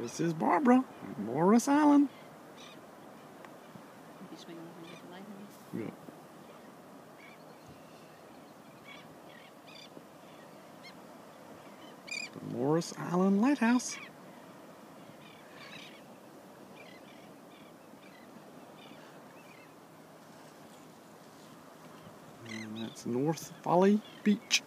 This is Barbara, Morris Island. Yeah. The Morris Island Lighthouse. And that's North Folly Beach.